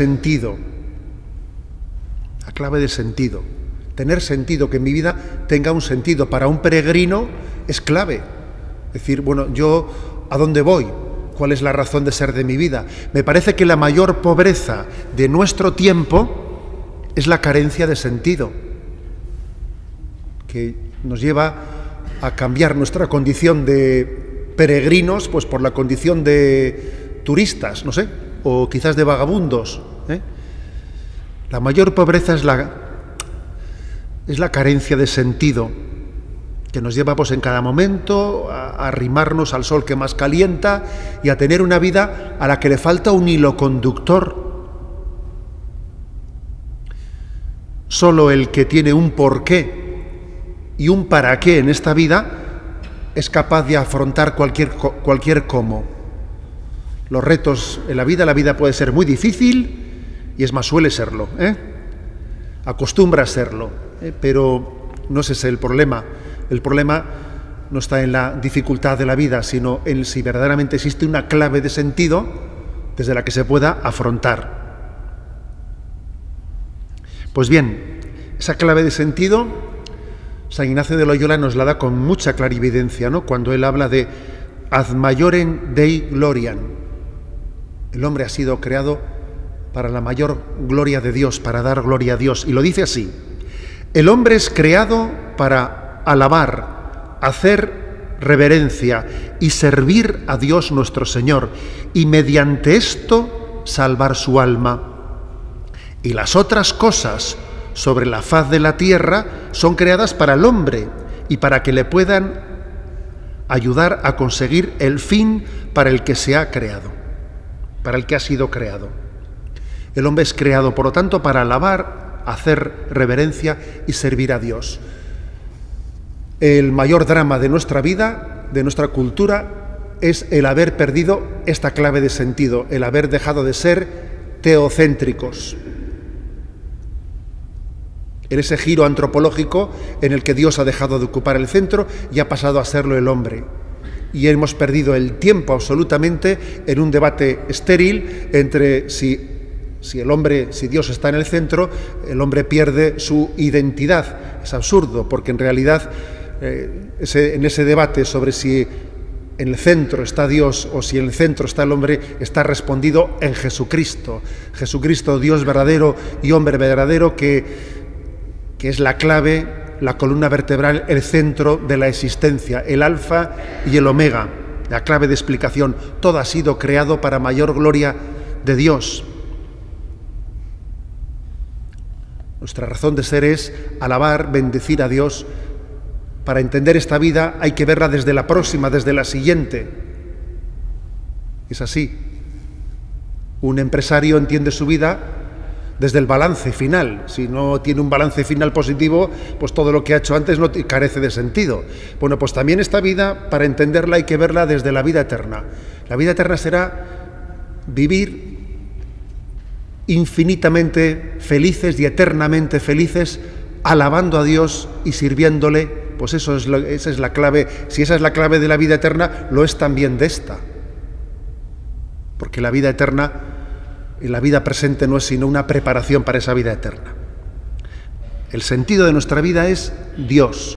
sentido. La clave de sentido. Tener sentido, que mi vida tenga un sentido. Para un peregrino es clave. Es decir, bueno, yo a dónde voy, cuál es la razón de ser de mi vida. Me parece que la mayor pobreza de nuestro tiempo es la carencia de sentido, que nos lleva a cambiar nuestra condición de peregrinos pues por la condición de turistas, no sé, o quizás de vagabundos. ¿Eh? La mayor pobreza es la, es la carencia de sentido que nos lleva pues, en cada momento a, arrimarnos al sol que más calienta y a tener una vida a la que le falta un hilo conductor. Solo el que tiene un porqué y un para qué en esta vida es capaz de afrontar cualquier, cualquier cómo. Los retos en la vida, la vida puede ser muy difícil y es más, suele serlo, ¿eh? acostumbra a serlo, ¿eh? pero no ese es el problema. El problema no está en la dificultad de la vida, sino en si verdaderamente existe una clave de sentido desde la que se pueda afrontar. Pues bien, esa clave de sentido, San Ignacio de Loyola nos la da con mucha clarividencia, ¿no? Cuando él habla de ad majorem dei gloriam. El hombre ha sido creado para la mayor gloria de Dios, para dar gloria a Dios. Y lo dice así. El hombre es creado para alabar, hacer reverencia y servir a Dios nuestro Señor y mediante esto salvar su alma. Y las otras cosas sobre la faz de la tierra son creadas para el hombre y para que le puedan ayudar a conseguir el fin para el que se ha creado, para el que ha sido creado. El hombre es creado, por lo tanto, para alabar, hacer reverencia y servir a Dios el mayor drama de nuestra vida, de nuestra cultura, es el haber perdido esta clave de sentido, el haber dejado de ser teocéntricos. En ese giro antropológico en el que Dios ha dejado de ocupar el centro y ha pasado a serlo el hombre. Y hemos perdido el tiempo absolutamente en un debate estéril entre si, si el hombre, si Dios está en el centro, el hombre pierde su identidad. Es absurdo, porque en realidad eh, en ese debate sobre si en el centro está Dios o si en el centro está el hombre, está respondido en Jesucristo. Jesucristo, Dios verdadero y hombre verdadero, que, que es la clave, la columna vertebral, el centro de la existencia, el alfa y el omega, la clave de explicación. Todo ha sido creado para mayor gloria de Dios. Nuestra razón de ser es alabar, bendecir a Dios para entender esta vida hay que verla desde la próxima, desde la siguiente. Es así. Un empresario entiende su vida desde el balance final. Si no tiene un balance final positivo, pues todo lo que ha hecho antes no carece de sentido. Bueno, pues también esta vida, para entenderla, hay que verla desde la vida eterna. La vida eterna será vivir infinitamente felices y eternamente felices, alabando a Dios y sirviéndole pues eso es esa es la clave. Si esa es la clave de la vida eterna, lo es también de esta. Porque la vida eterna y la vida presente no es sino una preparación para esa vida eterna. El sentido de nuestra vida es Dios.